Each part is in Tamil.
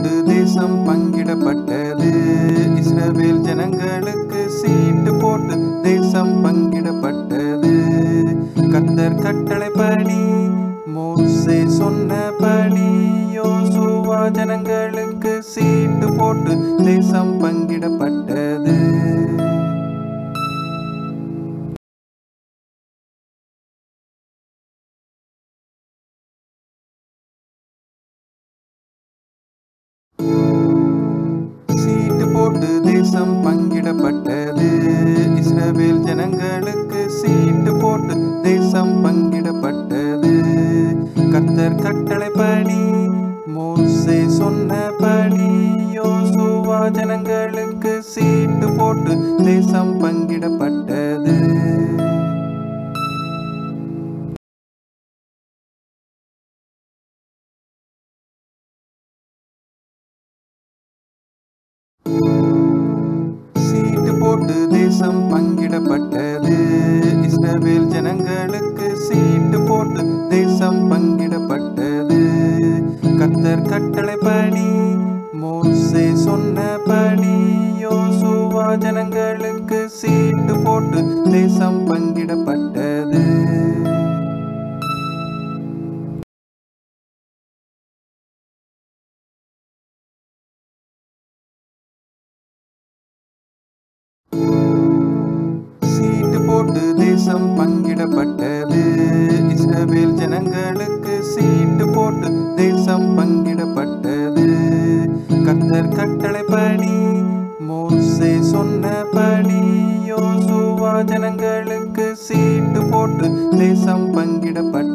போட்டு தேசம் பங்கிடப்பட்டது. இஸ்ரவேல் ஜனங்களுக்கு சீட்டு போட்டு தேசம் பங்கிடப்பட்டது. கர்த்தர் கட்டளைப்படி மோசே சொன்னபடி யோசுவா ஜனங்களுக்கு சீட்டு போட்டு தேசம் பங்கிடப்பட்டது. போட்டு தேசம் பங்கிடப்பட்டது. இஸ்ரவேல் ஜனங்களுக்கு சீட்டு போட்டு தேசம் பங்கிடப்பட்டது. கர்த்தர் கட்டளைப்படி மோசே சொன்னபடி யோசுவா ஜனங்களுக்கு சீட்டு போட்டு தேசம் பங்கிடப்பட்டது. சீட்டு போட்டு தேசம் பங்கிடப்பட்டது. இஸ்ரவேல் ஜனங்களுக்கு சீட்டு போட்டு தேசம் பங்கிடப்பட்டது. கத்தர் கட்டளைப்படி மோசே சொன்னபடி யோசுவா ஜனங்களுக்கு சீட்டு போட்டு தேசம் பங்கிடப்பட்டது. சீட்டு தேசம் பங்கிடப்பட்டது. இஸ்ரவேல் ஜனங்களுக்கு சீட்டு போட்டு தேசம் பங்கிடப்பட்டது. கர்த்தர் கட்டளைப்படி மோசே சொன்னபடி யோசுவா ஜனங்களுக்கு சீட்டு போட்டு தேசம் பங்கிடப்பட்டது.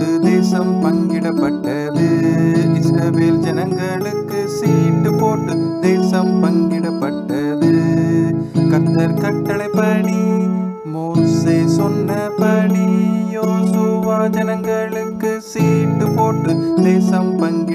சீட்டு தேசம் பங்கிடப்பட்டது. இஸ்ரவேல் ஜனங்களுக்கு சீட்டு போட்டு தேசம் பங்கிடப்பட்டது. கர்த்தர் கட்டளைப்படி மோசே சொன்னபடி யோசுவா ஜனங்களுக்கு சீட்டு போட்டு தேசம் பங்கி